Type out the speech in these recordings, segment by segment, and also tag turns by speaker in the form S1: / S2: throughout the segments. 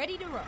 S1: ready to roll.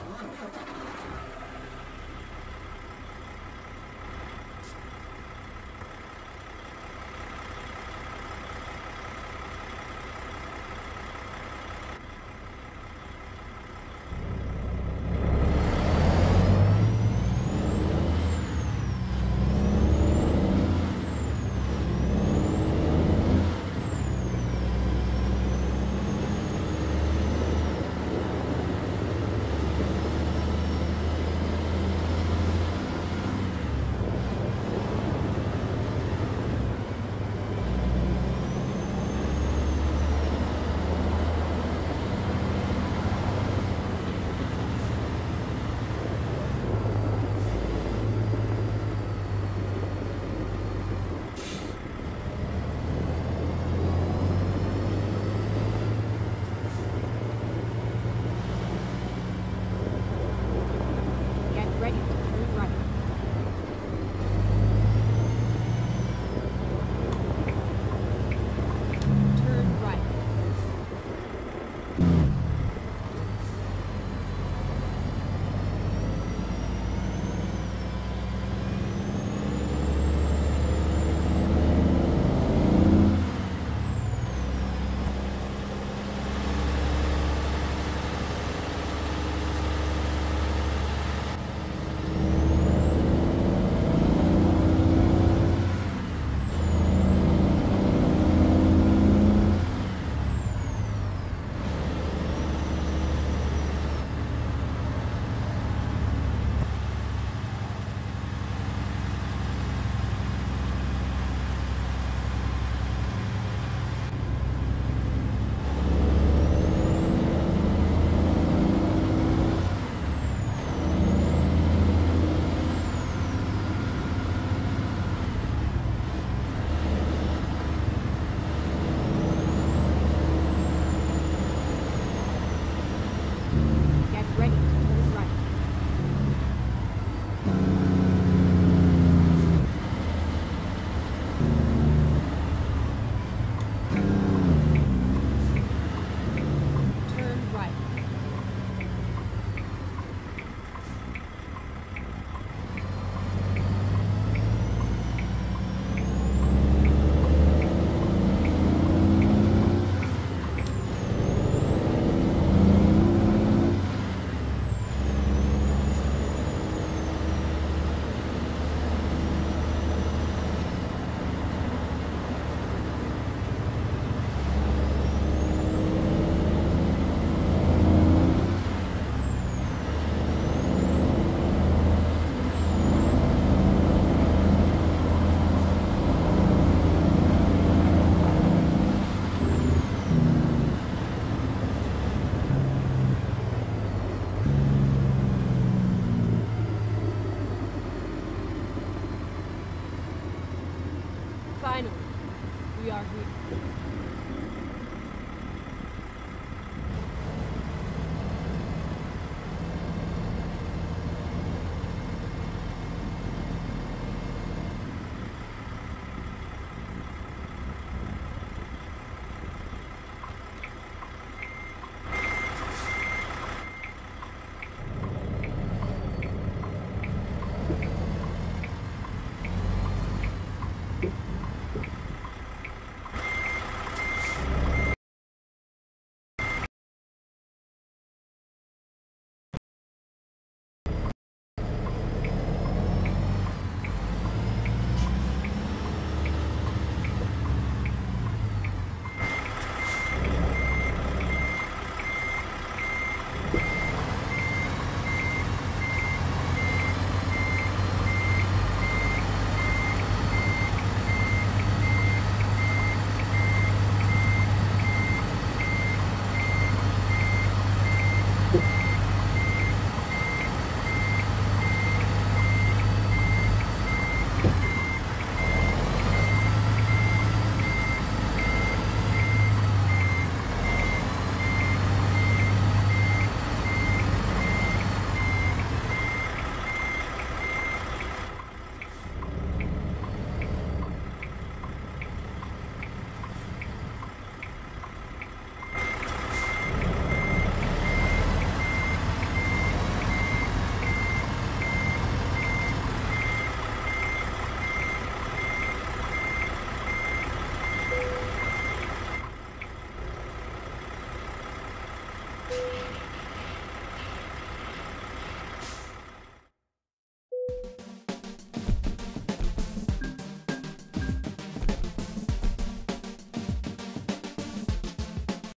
S1: ハハハハ